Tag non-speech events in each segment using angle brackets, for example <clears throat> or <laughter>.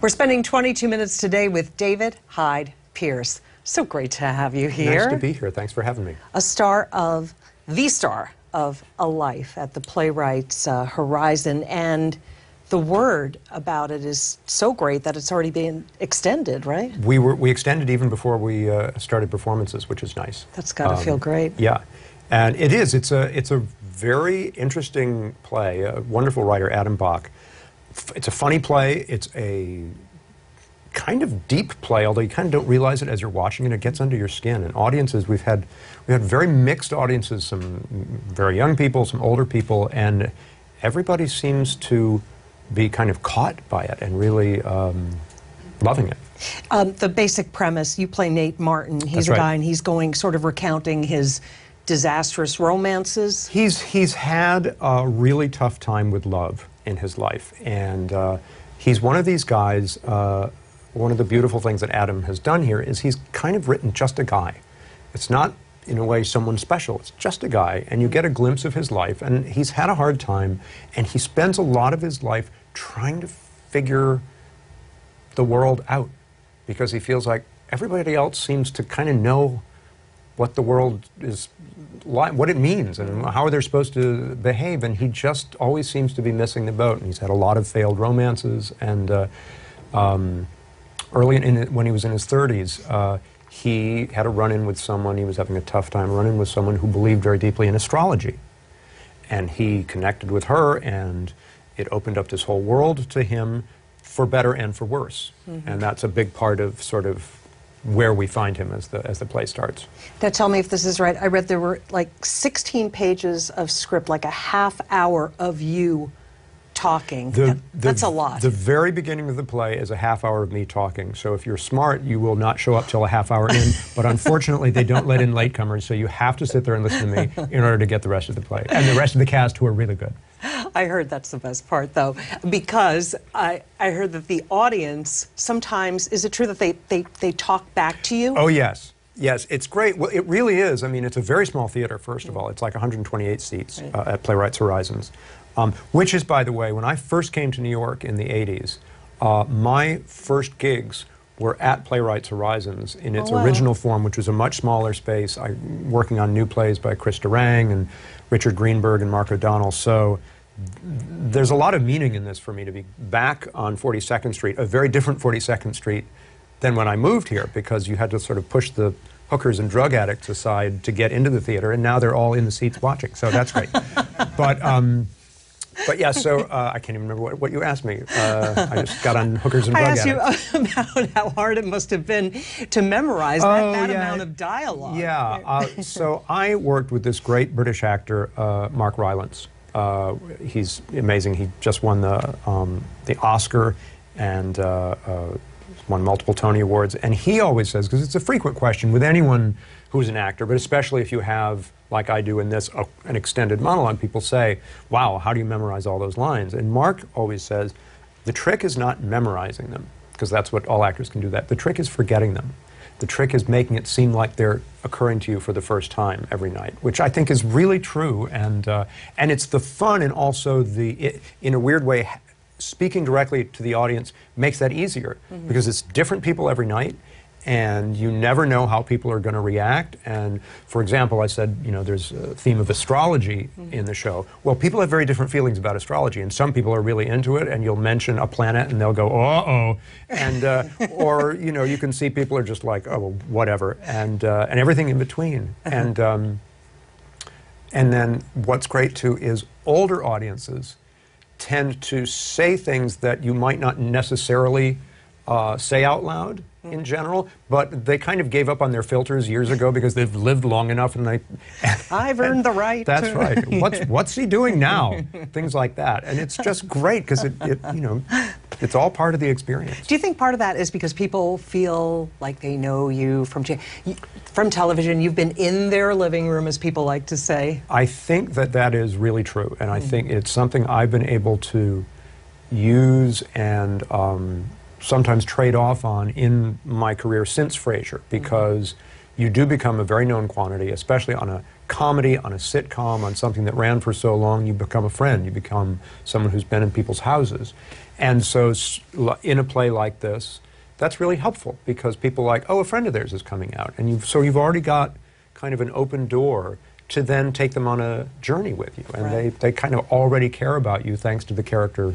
We're spending 22 minutes today with David Hyde Pierce. So great to have you here. Nice to be here. Thanks for having me. A star of, the star of A Life at the Playwrights uh, Horizon. And the word about it is so great that it's already been extended, right? We were we extended even before we uh, started performances, which is nice. That's got to um, feel great. Yeah, and it is. It's a it's a very interesting play. A wonderful writer, Adam Bock. It's a funny play. It's a kind of deep play, although you kind of don't realize it as you're watching it. It gets under your skin. And audiences, we've had we had very mixed audiences. Some very young people, some older people, and everybody seems to be kind of caught by it and really um, loving it. Um, the basic premise: you play Nate Martin. He's That's a right. guy, and he's going sort of recounting his disastrous romances. He's he's had a really tough time with love in his life, and uh, he's one of these guys. Uh, one of the beautiful things that Adam has done here is he's kind of written just a guy. It's not in a way someone special. It's just a guy, and you get a glimpse of his life. And he's had a hard time, and he spends a lot of his life trying to figure the world out because he feels like everybody else seems to kind of know what the world is like, what it means, and how they're supposed to behave. And he just always seems to be missing the boat. And he's had a lot of failed romances. And uh, um, early in, when he was in his 30s, uh, he had a run in with someone, he was having a tough time, running with someone who believed very deeply in astrology. And he connected with her, and it opened up this whole world to him for better and for worse. Mm-hmm. And that's a big part of sort of where we find him as the as the play starts. Now tell me if this is right. I read there were like 16 pages of script, like a half hour of you talking. The, the, That's a lot. The very beginning of the play is a half hour of me talking. So if you're smart, you will not show up till a half hour in. <laughs> but unfortunately, they don't let in latecomers, so you have to sit there and listen to me in order to get the rest of the play and the rest of the cast who are really good. I heard that's the best part, though, because I, I heard that the audience sometimes, is it true that they, they, they talk back to you? Oh, yes. Yes, it's great. Well, it really is. I mean, it's a very small theater, first of all. It's like 128 seats uh, at Playwrights Horizons. Um, which is, by the way, when I first came to New York in the 80s, uh, my first gigs were at Playwrights Horizons in its oh, wow. original form, which was a much smaller space, I, working on new plays by Chris Durang and Richard Greenberg and Mark O'Donnell. So there's a lot of meaning in this for me to be back on 42nd Street, a very different 42nd Street than when I moved here, because you had to sort of push the hookers and drug addicts aside to get into the theater, and now they're all in the seats watching. So that's great. <laughs> but um, but yeah, so uh, I can't even remember what, what you asked me. Uh, I just got on hookers and drug addicts. I asked addicts. you about how hard it must have been to memorize that, oh, that yeah. amount of dialogue. Yeah, uh, so I worked with this great British actor, uh, Mark Rylance. Uh, he's amazing. He just won the, um, the Oscar and uh, won multiple Tony Awards. And he always says, because it's a frequent question with anyone who's an actor, but especially if you have, like I do in this, a, an extended monologue, people say, wow, how do you memorize all those lines? And Mark always says, the trick is not memorizing them, because that's what all actors can do that. The trick is forgetting them. The trick is making it seem like they're occurring to you for the first time every night, which I think is really true. And, uh, and it's the fun and also the, it, in a weird way, speaking directly to the audience makes that easier mm-hmm. because it's different people every night and you never know how people are going to react. And for example, I said, you know, there's a theme of astrology mm-hmm. in the show. Well, people have very different feelings about astrology, and some people are really into it, and you'll mention a planet, and they'll go, uh oh, and uh, or <laughs> you know, you can see people are just like, oh, whatever, and uh, and everything in between, and um, and then what's great too is older audiences tend to say things that you might not necessarily uh, say out loud mm. in general, but they kind of gave up on their filters years ago because they've lived long enough and they. <laughs> I've earned the right. That's right. <laughs> What's what's he doing now? <laughs> Things like that, and it's just great because it, it, you know, it's all part of the experience. Do you think part of that is because people feel like they know you from from television? You've been in their living room, as people like to say. I think that that is really true, and I mm. think it's something I've been able to use and. Um, sometimes trade off on in my career since Frasier because mm-hmm. you do become a very known quantity, especially on a comedy, on a sitcom, on something that ran for so long. You become a friend. You become someone who's been in people's houses. And so, in a play like this, that's really helpful because people are like, oh, a friend of theirs is coming out, and you've, so you've already got kind of an open door to then take them on a journey with you, and they, they kind of already care about you thanks to the character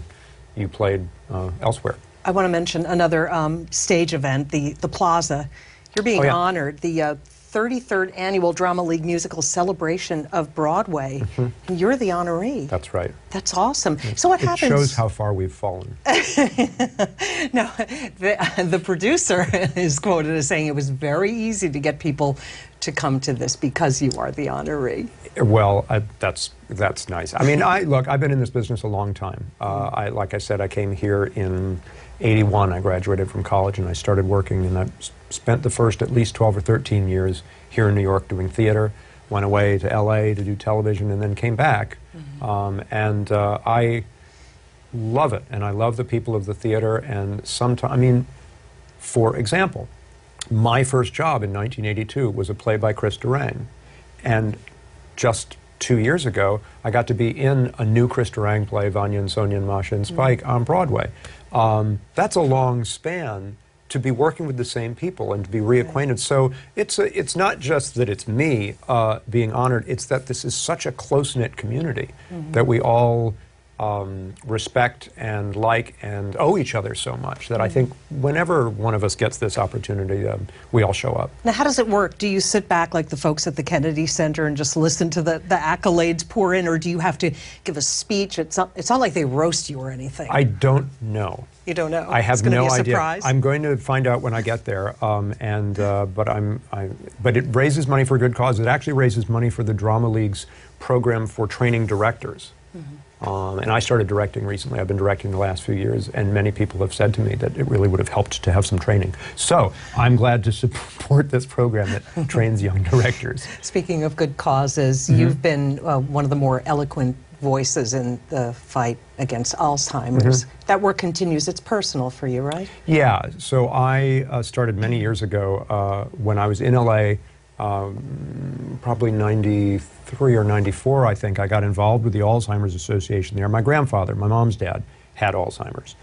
you played uh, elsewhere. I want to mention another um, stage event, the, the Plaza. You're being Oh, yeah. honored, the uh, 33rd Annual Drama League Musical Celebration of Broadway. And you're the honoree. Mm-hmm. That's right. That's awesome. So what It happens? shows how far we've fallen. <laughs> No, the, the producer <laughs> is quoted as saying it was very easy to get people to come to this because you are the honoree. Well, I, that's that's nice. I mean, I look. I've been in this business a long time. Uh, I, like I said, I came here in '81. I graduated from college, and I started working. And I spent the first at least 12 or 13 years here in New York doing theater. Went away to LA to do television, and then came back. Um, and uh, I love it, and I love the people of the theater. And sometimes, I mean, for example, my first job in 1982 was a play by Chris Durang. And just two years ago, I got to be in a new Chris Durang play, Vanya and Sonia and Masha and Spike, on Broadway. Um, that's a long span to be working with the same people and to be reacquainted. So it's, a, it's not just that it's me uh, being honored, it's that this is such a close knit community that we all um, respect and like and owe each other so much that I think whenever one of us gets this opportunity, um, we all show up. Now, how does it work? Do you sit back like the folks at the Kennedy Center and just listen to the, the accolades pour in, or do you have to give a speech? It's not, it's not like they roast you or anything. I don't know. you don't know. I have no idea. Surprise. I'm going to find out when I get there. Um, and uh, but I'm, I, but it raises money for a good cause. It actually raises money for the Drama League's program for training directors. Mm-hmm. Um, and I started directing recently. I've been directing the last few years, and many people have said to me that it really would have helped to have some training. So I'm glad to <laughs> support this program that <laughs> trains young directors. Speaking of good causes, Mm-hmm. you've been uh, one of the more eloquent voices in the fight against Alzheimer's. Mm-hmm. That work continues. It's personal for you, right? Yeah, so I uh, started many years ago uh, when I was in LA, um, probably 93 or 94, I think. I got involved with the Alzheimer's Association there. My grandfather, my mom's dad, had Alzheimer's.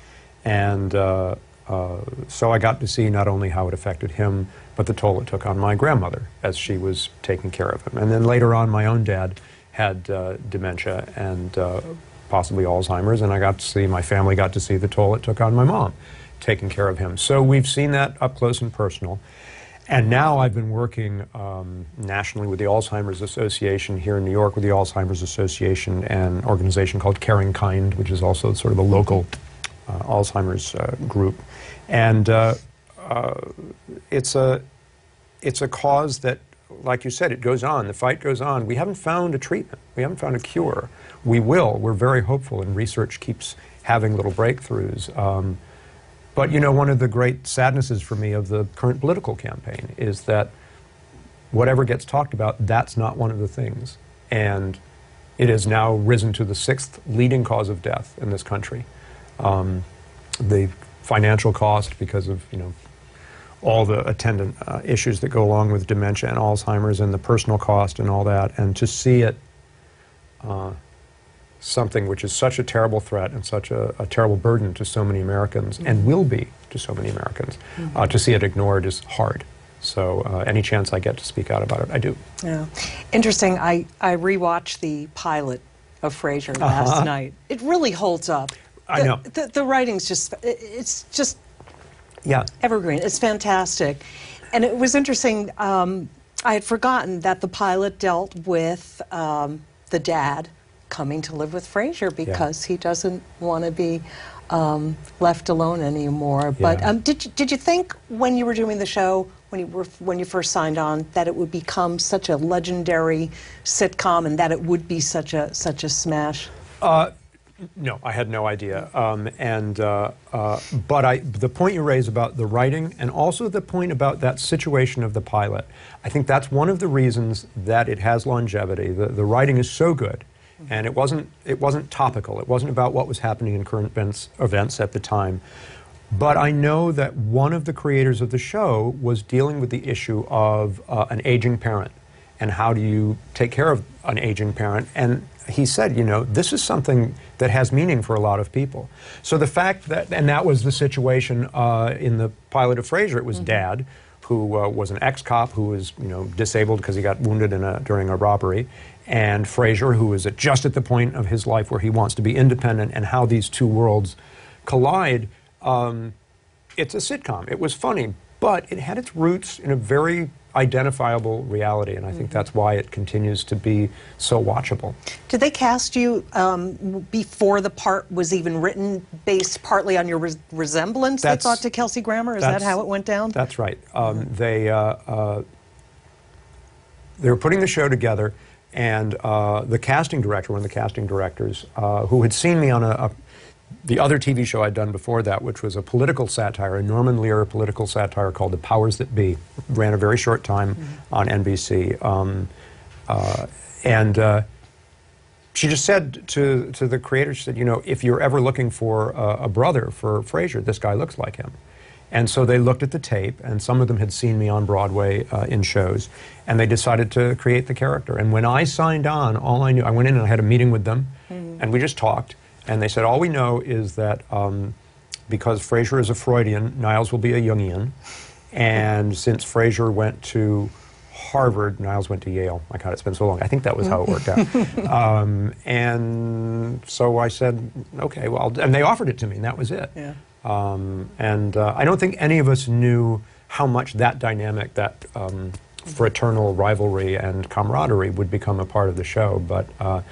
And uh, uh, so I got to see not only how it affected him, but the toll it took on my grandmother as she was taking care of him. And then later on, my own dad had uh, dementia and uh, possibly Alzheimer's, and I got to see, my family got to see the toll it took on my mom taking care of him. So we've seen that up close and personal. And now I've been working um, nationally with the Alzheimer's Association here in New York, with the Alzheimer's Association and an organization called Caring Kind, which is also sort of a local uh, Alzheimer's uh, group. And uh, uh, it's a it's a cause that, like you said, it goes on. The fight goes on. We haven't found a treatment. We haven't found a cure. We will. We're very hopeful, and research keeps having little breakthroughs. Um, but you know, one of the great sadnesses for me of the current political campaign is that whatever gets talked about, that's not one of the things. And it has now risen to the sixth leading cause of death in this country. Um, the financial cost, because of you know all the attendant uh, issues that go along with dementia and Alzheimer's, and the personal cost and all that, and to see it uh, something which is such a terrible threat and such a, a terrible burden to so many Americans, and will be to so many Americans, uh, to see it ignored is hard. So uh, any chance I get to speak out about it, I do. Yeah. Interesting. I, I rewatched the pilot of Frasier last Uh-huh. night. It really holds up. I The- know. The, the writing's just, it's just Yeah. evergreen. It's fantastic. And it was interesting. Um, I had forgotten that the pilot dealt with um, the dad coming to live with Frasier because he doesn't want to be um, left alone anymore. But Yeah. um, did you, did you think when you were doing the show, when you were when you first signed on, that it would become such a legendary sitcom and that it would be such a such a smash? No, I had no idea. Um, and uh, uh, but I, the point you raise about the writing, and also the point about that situation of the pilot, I think that's one of the reasons that it has longevity. The, the writing is so good, and it wasn't it wasn't topical. It wasn't about what was happening in current events, events at the time. But I know that one of the creators of the show was dealing with the issue of uh, an aging parent and how do you take care of an aging parent. And he said, you know, this is something that has meaning for a lot of people. So the fact that, and that was the situation uh, in the pilot of Frasier, it was dad who uh, was an ex-cop who was, you know, disabled because he got wounded in a, during a robbery, and Frasier, who is at just at the point of his life where he wants to be independent, and how these two worlds collide. Um, it's a sitcom. It was funny, but it had its roots in a very identifiable reality, and I think that's why it continues to be so watchable. Did they cast you um, before the part was even written, based partly on your res- resemblance, they That's- thought, to Kelsey Grammer? Is that how it went down? That's right. Um, they uh, uh, they were putting the show together, and uh, the casting director, one of the casting directors, uh, who had seen me on a, a the other TV show I'd done before that, which was a political satire, a Norman Lear political satire called The Powers That Be, ran a very short time on NBC, um, uh, and. Uh, she just said to, to the creator, she said, you know, if you're ever looking for a, a brother for Frasier, this guy looks like him. And so they looked at the tape, and some of them had seen me on Broadway uh, in shows, and they decided to create the character. And when I signed on, all I knew, I went in and I had a meeting with them, and we just talked, and they said, all we know is that um, because Frasier is a Freudian, Niles will be a Jungian, and <laughs> since Frasier went to Harvard, Niles went to Yale. My God, it's been so long. I think that was how it worked out. <laughs> um, and so I said, okay, well, and they offered it to me, and that was it. Yeah. Um, and uh, I don't think any of us knew how much that dynamic, that um, fraternal rivalry and camaraderie would become a part of the show. But uh,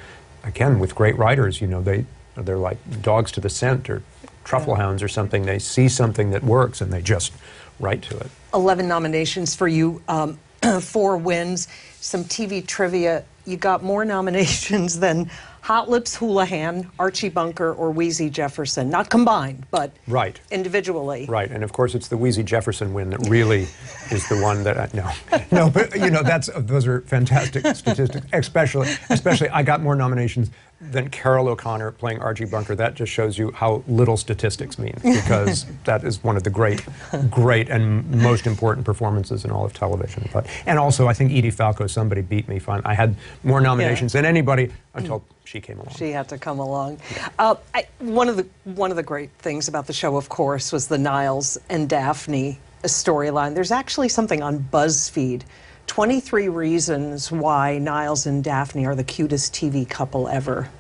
again, with great writers, you know, they, they're like dogs to the scent or truffle hounds or something. They see something that works and they just write to it. 11 nominations for you, um, <clears throat> four wins, some TV trivia. You got more <laughs> nominations than Hot Lips Houlihan, Archie Bunker, or Weezy Jefferson. Not combined, but Right. individually. Right, and of course it's the Weezy Jefferson win that really is the one that I, no, <laughs> no, but you know that's uh, those are fantastic statistics. Especially, especially I got more nominations than Carroll O'Connor playing Archie Bunker. That just shows you how little statistics mean because <laughs> that is one of the great, great and most important performances in all of television. But and also I think Edie Falco, somebody beat me. Fine, I had more nominations than anybody until she came along. She had to come along. Uh, I, one of the one of the great things about the show, of course, was the Niles and Daphne storyline. There's actually something on BuzzFeed. 23 reasons why Niles and Daphne are the cutest TV couple ever.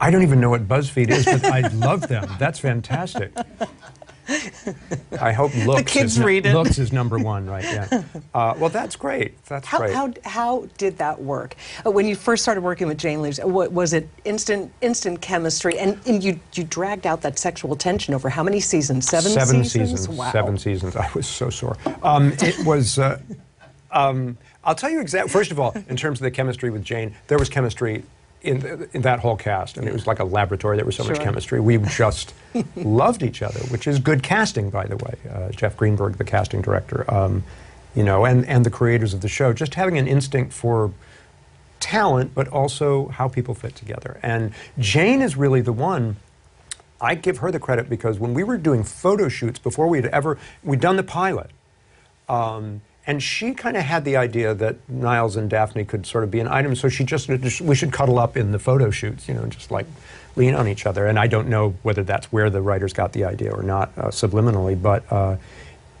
I don't even know what BuzzFeed is, but I love them. That's fantastic. I hope <laughs> looks, The kids is, read it. looks is number one, right? Yeah. <laughs> Uh, well, that's great. That's How, great. how, how did that work? Uh, when you first started working with Jane Leeves, what, was it instant instant chemistry? And, and you, you dragged out that sexual tension over how many seasons? Seven, seven seasons? seasons. Wow. Seven seasons. I was so sore. Um, it was. Uh, <laughs> um, I'll tell you exactly. First of all, in terms of the chemistry with Jane, there was chemistry in, th- in that whole cast, and it was like a laboratory. There was so much chemistry. We <laughs> just loved each other, which is good casting, by the way. Uh, Jeff Greenberg, the casting director, um, you know, and and the creators of the show, just having an instinct for talent, but also how people fit together. And Jane is really the one. I give her the credit because when we were doing photo shoots before we had ever we'd done the pilot, um, and she kind of had the idea that Niles and Daphne could sort of be an item, so she just we should cuddle up in the photo shoots, you know, just like lean on each other. And I don't know whether that's where the writers got the idea or not uh, subliminally, but uh,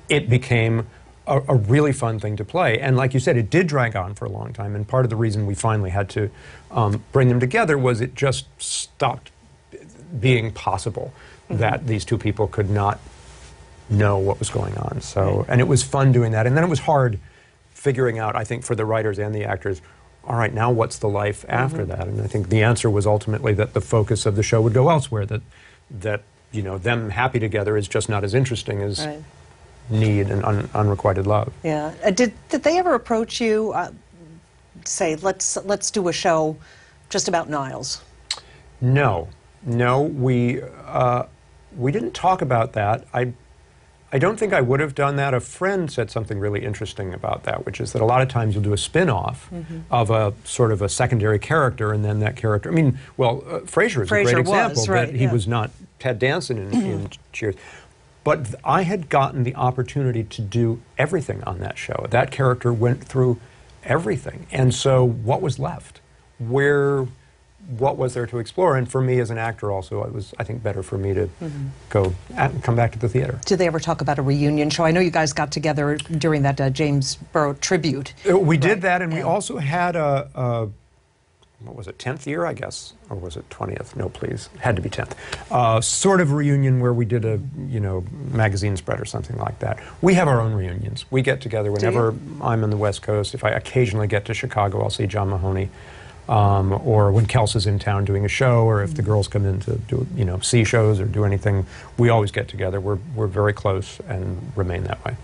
it became a, a really fun thing to play. And like you said, it did drag on for a long time. And part of the reason we finally had to um, bring them together was it just stopped being possible that these two people could not know what was going on. So, and it was fun doing that. And then it was hard figuring out, I think, for the writers and the actors, all right, now what's the life after that? And I think the answer was ultimately that the focus of the show would go elsewhere, that, that you know, them happy together is just not as interesting as Right. need and un- unrequited love. Yeah. Uh, did did they ever approach you, uh, say, let's let's do a show just about Niles? No, no, we uh, we didn't talk about that. I I don't think I would have done that. A friend said something really interesting about that, which is that a lot of times you'll do a spin-off Mm-hmm. of a sort of a secondary character, and then that character. I mean, well, uh, Frasier is a great was, example, right, but he yeah. was not Ted Danson in, in <clears throat> Cheers. But th- I had gotten the opportunity to do everything on that show. That character went through everything. And so what was left? Where what was there to explore? And for me as an actor also, it was I think better for me to go and come back to the theater. Did they ever talk about a reunion show? I know you guys got together during that uh, James Burrows tribute. Uh, We did that, and we also had a, a what was it, tenth year, I guess, or was it twentieth? No, please, had to be tenth. Uh, sort of reunion where we did a you know magazine spread or something like that. We have our own reunions. We get together whenever I'm on the West Coast. If I occasionally get to Chicago, I'll see John Mahoney. Um, or when Kels is in town doing a show, or if the girls come in to do, you know, see shows or do anything, we always get together. We're, we're very close and remain that way.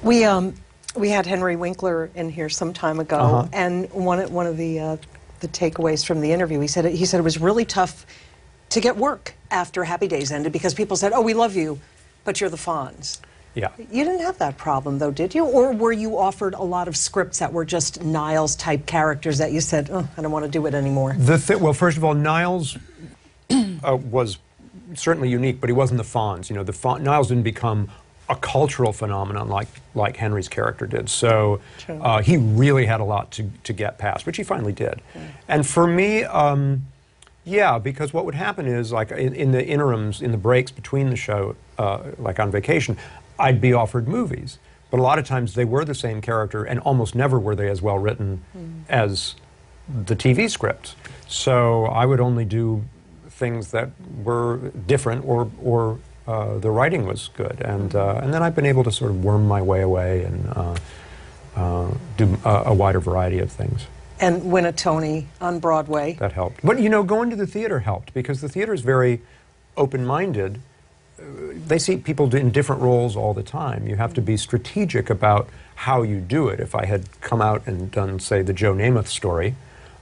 We um, we had Henry Winkler in here some time ago, Uh-huh. and one of- one of the uh, the takeaways from the interview, he said it, he said it was really tough to get work after Happy Days ended because people said, "Oh, we love you, but you're the Fonz." Yeah. You didn't have that problem though, did you? Or were you offered a lot of scripts that were just Niles type characters that you said, "Oh, I don't want to do it anymore." The thi- well, first of all, Niles uh, was certainly unique, but he wasn't the Fonz. You know, the Fon- Niles didn't become a cultural phenomenon like like Henry's character did. So uh, he really had a lot to to get past, which he finally did. And for me. Um, yeah, because what would happen is, like in, in the interims, in the breaks between the show, uh, like on vacation, I'd be offered movies. But a lot of times they were the same character, and almost never were they as well written as the TV scripts. So I would only do things that were different, or or uh, the writing was good, and uh, and then I've been able to sort of worm my way away and uh, uh, do a, a wider variety of things. And win a Tony on Broadway. That helped. But you know, going to the theater helped because the theater is very open-minded. Uh, They see people in different roles all the time. You have to be strategic about how you do it. If I had come out and done, say, the Joe Namath story,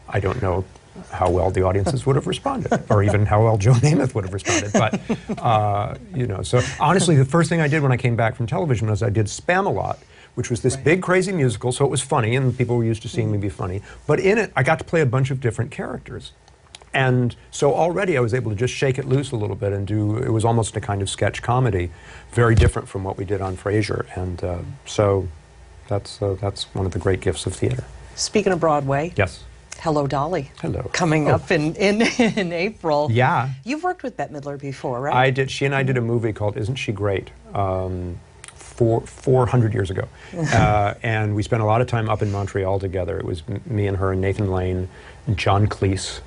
I don't know how well the audiences would have responded, or even how well Joe Namath would have responded. But uh, you know, so honestly, the first thing I did when I came back from television was I did Spamalot, which was this big crazy musical. So it was funny, and people were used to seeing me be funny. But in it, I got to play a bunch of different characters. And so already I was able to just shake it loose a little bit and do, it was almost a kind of sketch comedy, very different from what we did on Frasier. And uh, so that's, uh, that's one of the great gifts of theater. Speaking of Broadway, Yes. Hello Dolly. Hello. Coming Oh. up in, in, <laughs> in April. Yeah. You've worked with Bette Midler before, right? I did, she and I did a movie called Isn't She Great? Um, four, 400 years ago. <laughs> uh, and we spent a lot of time up in Montreal together. It was m- me and her and Nathan Lane, and John Cleese,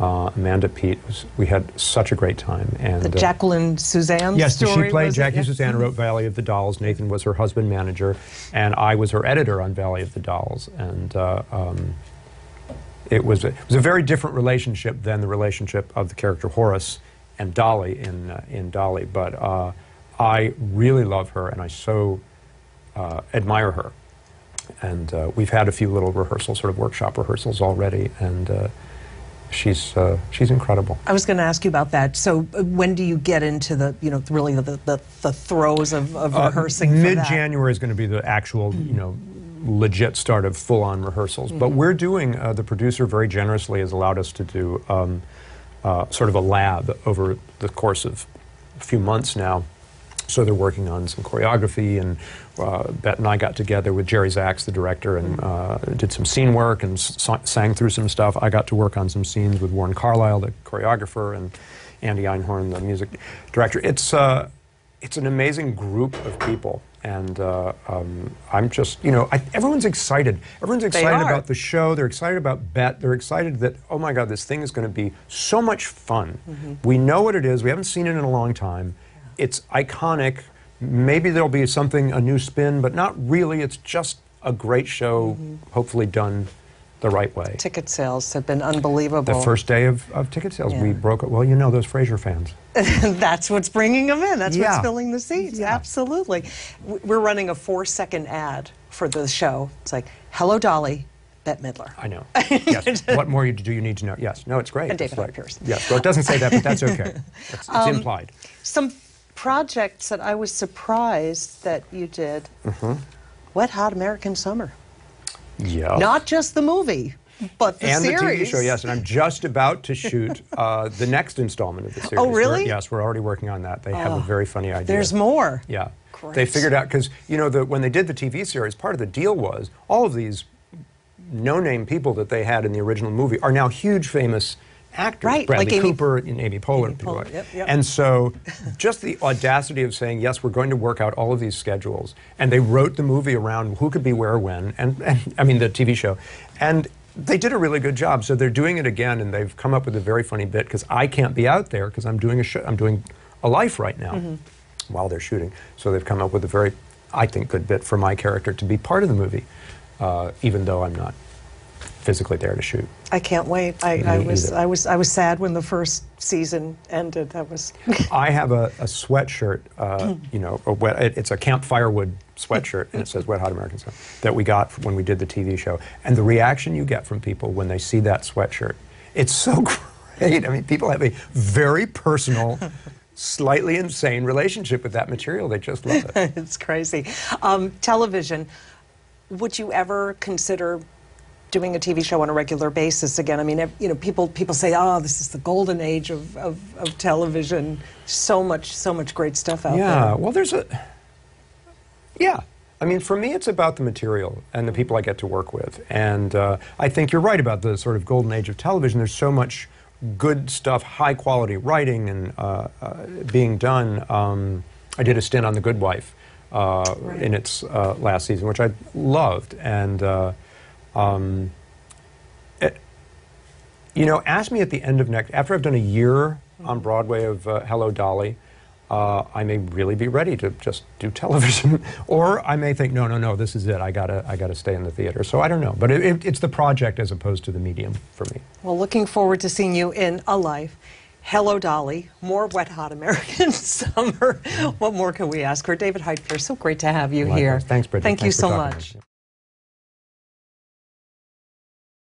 uh, Amanda Peet. Was, we had such a great time. And, the uh, Jacqueline Susann Yes, she played it? Jackie Yeah. Susanna wrote Valley of the Dolls. Nathan was her husband manager, and I was her editor on Valley of the Dolls. And uh, um, it was a, it was a very different relationship than the relationship of the character Horace and Dolly in uh, in Dolly. But uh, I really love her, and I so uh, admire her. And uh, we've had a few little rehearsals, sort of workshop rehearsals already, and uh, she's uh, she's incredible. I was going to ask you about that. So, uh, when do you get into the, you know, really the, the, the throes of, of rehearsing for? Mid January is going to be the actual, you know, legit start of full on rehearsals. But we're doing, uh, the producer very generously has allowed us to do um, uh, sort of a lab over the course of a few months now. So they're working on some choreography, and uh, Bette and I got together with Jerry Zaks, the director, and uh, did some scene work and sang through some stuff. I got to work on some scenes with Warren Carlyle, the choreographer, and Andy Einhorn, the music director. It's uh, it's an amazing group of people, and uh, um, I'm just, you know, I, everyone's excited. Everyone's excited about the show. They're excited about Bette. They're excited that, oh my God, this thing is going to be so much fun. We know what it is. We haven't seen it in a long time. It's iconic. Maybe there'll be something, a new spin, but not really. It's just a great show, mm-hmm. hopefully done the right way. Ticket sales have been unbelievable. The first day of, of ticket sales, we broke it. Well, you know those Frasier fans. <laughs> That's what's bringing them in. That's Yeah. what's filling the seats. Yeah. Absolutely. We're running a four second ad for the show. It's like, hello, Dolly, Bette Midler. I know. <laughs> Yes. what more do you need to know? Yes. No, it's great. And David It's Pierce. Yes. Well, it doesn't say that, but that's okay. <laughs> It's, it's um, implied. Some projects that I was surprised that you did Mm-hmm. Wet Hot American Summer. Yeah. Not just the movie, But the and the TV show, yes. And I'm just about to shoot <laughs> uh, the next installment of the series. Oh, We're- really? yes, we're already working on that. They have a Oh, very funny idea. There's more. Yeah. Great. They figured out because you know the, when they did the TV series, part of the deal was all of these no-name people that they had in the original movie are now huge famous actors. Right, Bradley like Amy- Cooper and Amy Poehler. Amy Poehler, yep, yep. And so, just the audacity of saying yes, we're going to work out all of these schedules, and they wrote the movie around who could be where when, and, and I mean the TV show, and. They did a really good job, so they're doing it again, and they've come up with a very funny bit because I can't be out there because I'm doing a show, I'm doing a life right now Mm-hmm. while they're shooting. So they've come up with a very, I think, good bit for my character to be part of the movie, uh, even though I'm not physically there to shoot. I can't wait. I, I was either. I was I was sad when the first season ended. That was <laughs> I have a, a sweatshirt, uh, you know, a wet, it- it's a Camp Firewood sweatshirt, and it says Wet Hot American that we got when we did the TV show. And the reaction you get from people when they see that sweatshirt, it's so <laughs> great. I mean, people have a very personal, slightly insane relationship with that material. They just love it. <laughs> it's crazy. Um, television. Would you ever consider doing a TV show on a regular basis again? I mean, you know, people people say, "Oh, this is the golden age of, of, of television." So much, so much great stuff out Yeah, there. Yeah. Well, there's a. Yeah. I mean, for me, it's about the material and the people I get to work with. And uh, I think you're right about the sort of golden age of television. There's so much good stuff, high quality writing and uh, uh, being done. Um, I did a stint on The Good Wife uh, Right. in its uh, last season, which I loved. And, uh, um, it, you know, ask me at the end of next, after I've done a year on Broadway of uh, Hello Dolly, uh, I may really be ready to just do television, <laughs> or I may think, no, no, no, this is it. I gotta, I gotta stay in the theater. So I don't know, but it, it, it's the project as opposed to the medium for me. Well, looking forward to seeing you in A Life. Hello, Dolly. More Wet Hot American <laughs> Summer. what more can we ask for? David Hyde Pierce, so great to have you here. Thanks, Brigitte. Thank you Thanks for so much.